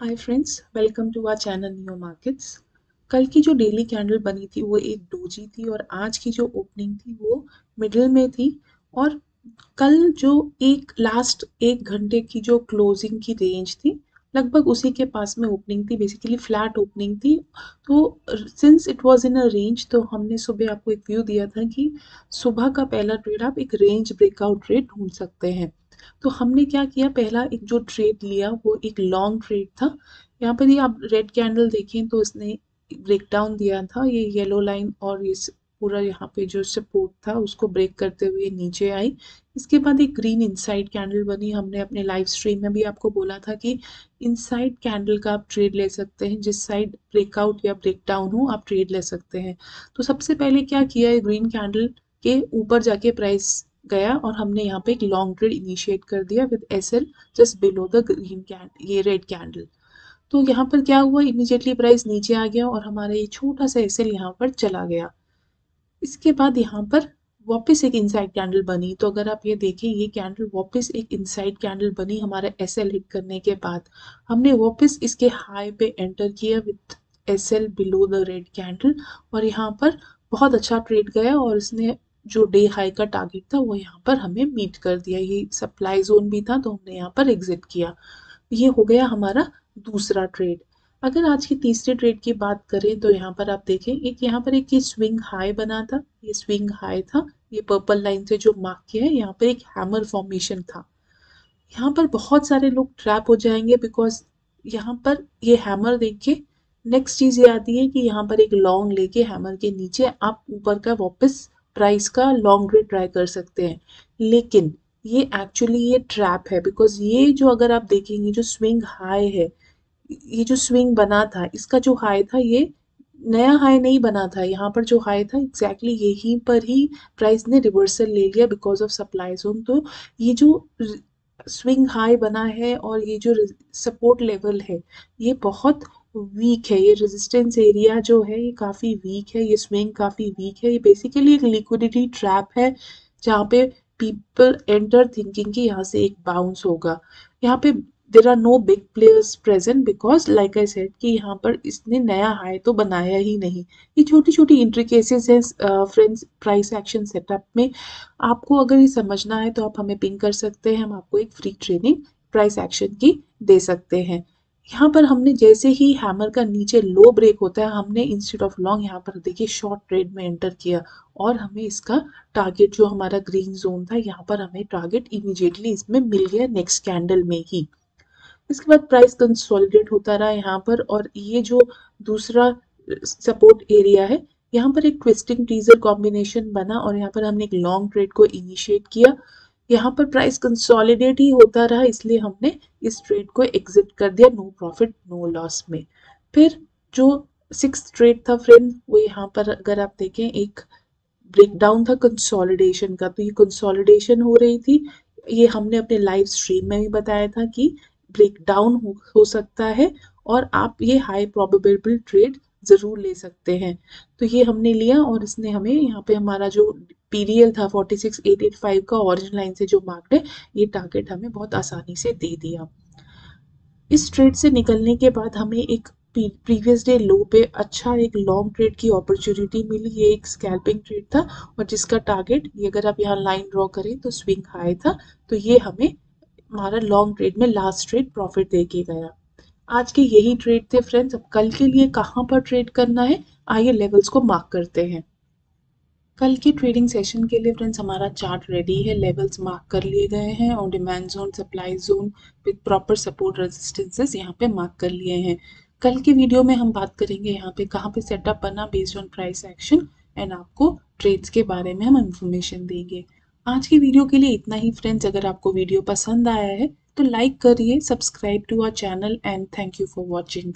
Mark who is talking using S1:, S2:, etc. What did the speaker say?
S1: Hi friends welcome to our channel new markets कल की जो डेली कैंडल बनी थी, वो एक डोजी थी और आज की जो ओपनिंग थी, वो मिडिल में थी। और कल जो एक लास्ट एक घंटे की जो क्लोजिंग की रेंज थी, लगभग उसी के पास में ओपनिंग थी बेसिकली फ्लैट ओपनिंग थी। तो since it was in a range तो हमने सुबह आपको एक व्यू दिया था कि सुबह का पहला ट्रेड आप एक रेंज ब्रेकआउट ट्रेड ढूंढ सकते हैं। तो हमने क्या किया? पहला एक जो ट्रेड लिया, वो एक लॉन्ग ट्रेड था। यहाँ पर ये आप रेड कैंडल देखें तो इसने ब्रेक डाउन दिया था। ये येलो लाइन और इस पूरा यहाँ पे जो सपोर्ट था, उसको ब्रेक करते हुए नीचे आई। इसके बाद एक ग्रीन इनसाइड कैंडल बनी। हमने अपने लाइव स्ट्रीम में भी आपको बोला था कि इनसाइड कैंडल का आप ट्रेड ले सकते हैं। जिस साइड ब्रेकआउट या ब्रेक डाउन हो, आप ट्रेड ले सकते हैं। तो सबसे पहले क्या किया? है ग्रीन कैंडल के ऊपर जाके प्राइस गया और हमने यहाँ पे एक लॉन्ग ट्रेड इनिशिएट कर दिया with S L just below the green candle ये रेड कैंडल तो यहाँ पर क्या हुआ? इमीजिएटली प्राइस नीचे आ गया और हमारा ये छोटा सा एस एल यहाँ पर चला गया। इसके बाद यहाँ पर वापस एक इनसाइड कैंडल बनी। तो अगर आप ये देखें, ये कैंडल वापस एक इनसाइड कैंडल बनी हमारा एस एल हिट करने के बाद। हमने वापस इसके हाई पे एंटर किया with S L below the red candle और यहाँ पर बहुत अच्छा ट्रेड गया और इसने जो डे हाई का टारगेट था, वो यहाँ पर हमें मीट कर दिया। ये सप्लाई जोन भी था तो हमने यहाँ पर एग्जिट किया। ये हो गया हमारा दूसरा ट्रेड अगर आज की तीसरे ट्रेड की बात करें तो यहाँ पर आप देखें, एक यहाँ पर एक ये स्विंग हाई बना था। ये स्विंग हाई था। ये पर्पल लाइन से जो मार्क किया है, यहाँ पर एक हैमर फॉर्मेशन था। यहाँ पर बहुत सारे लोग ट्रैप हो जाएँगे बिकॉज़ यहाँ पर ये हैमर देख के नेक्स्ट चीज़ ये आती है कि यहाँ पर एक लॉन्ग लेके हैमर के नीचे आप ऊपर का वापस प्राइस का लॉन्ग रेट ट्राई कर सकते हैं। लेकिन ये एक्चुअली ये ट्रैप है बिकॉज़ ये जो अगर आप देखेंगे, जो स्विंग हाई है, ये जो स्विंग बना था, इसका जो हाई था, ये नया हाई नहीं बना था। यहाँ पर जो हाई था एग्जैक्टली exactly यहीं पर ही प्राइस ने रिवर्सल ले लिया बिकॉज़ ऑफ़ सप्लाई जोन तो ये जो स्विंग हाई बना है और ये जो सपोर्ट लेवल है, ये बहुत वीक है, ये रेजिस्टेंस एरिया जो है, ये काफ़ी वीक है, ये स्विंग काफ़ी वीक है, ये बेसिकली एक लिक्विडिटी ट्रैप है, जहाँ पे पीपल एंटर थिंकिंग कि यहाँ से एक बाउंस होगा। यहाँ पे there are no big players present because like I said कि यहाँ पर इसने नया हाई तो बनाया ही नहीं। ये छोटी छोटी इंट्री केसेस हैं फ्रेंड्स प्राइस एक्शन सेटअप में। आपको अगर ये समझना है तो आप हमें पिंग कर सकते हैं, हम आपको एक फ्री ट्रेनिंग प्राइस एक्शन की दे सकते हैं। यहाँ पर हमने जैसे ही हैमर का नीचे लो ब्रेक होता है, हमने इंस्टेड ऑफ़ लॉन्ग यहाँ पर देखिए शॉर्ट ट्रेड में एंटर किया और हमें इसका टारगेट जो हमारा ग्रीन जोन था, यहाँ पर हमें टारगेट इमीडिएटली इसमें मिल गया नेक्स्ट कैंडल में ही। इसके बाद प्राइस कंसोलिडेट होता रहा यहाँ पर और ये जो दूसरा सपोर्ट एरिया है, यहाँ पर एक ट्विस्टिंग टीजर कॉम्बिनेशन बना और यहाँ पर हमने एक लॉन्ग ट्रेड को इनिशिएट किया। यहाँ पर प्राइस कंसोलिडेट ही होता रहा इसलिए हमने इस ट्रेड को एग्जिट कर दिया नो प्रॉफिट नो लॉस में। फिर जो सिक्स ट्रेड था फ्रेंड वो यहाँ पर अगर आप देखें एक ब्रेकडाउन था कंसोलिडेशन का तो ये कंसोलिडेशन हो रही थी। ये हमने अपने लाइव स्ट्रीम में भी बताया था कि ब्रेकडाउन हो, हो सकता है और आप ये हाई प्रोबेबल ट्रेड ज़रूर ले सकते हैं। तो ये हमने लिया और इसने हमें यहाँ पे हमारा जो पीरियल था 46885 का ऑरिजिन लाइन से जो मार्क्ड है, ये टारगेट हमें बहुत आसानी से दे दिया। इस ट्रेड से निकलने के बाद हमें एक प्रीवियस डे लो पे अच्छा एक लॉन्ग ट्रेड की अपॉर्चुनिटी मिली। ये एक स्कैल्पिंग ट्रेड था और जिसका टारगेट ये अगर आप यहाँ लाइन ड्रॉ करें तो स्विंग हाई था। तो ये हमें हमारा लॉन्ग ट्रेड में लास्ट ट्रेड प्रॉफिट दे के गया। आज के यही ट्रेड थे फ्रेंड्स अब कल के लिए कहाँ पर ट्रेड करना है? आइए लेवल्स को मार्क करते हैं। कल के ट्रेडिंग सेशन के लिए फ्रेंड्स हमारा चार्ट रेडी है। लेवल्स मार्क कर लिए गए हैं और demand zone supply zone with proper support resistances यहाँ पे मार्क कर लिए हैं। कल के वीडियो में हम बात करेंगे यहाँ पे कहाँ पे सेटअप बना based on price action and आपको ट्रेड्स के बारे में हम इंफॉर्मेशन देंगे। आज की वीडियो के लिए इतना ही फ्रेंड्स अगर आपको वीडियो पसंद आया है तो लाइक करिए subscribe to our channel and thank you for watching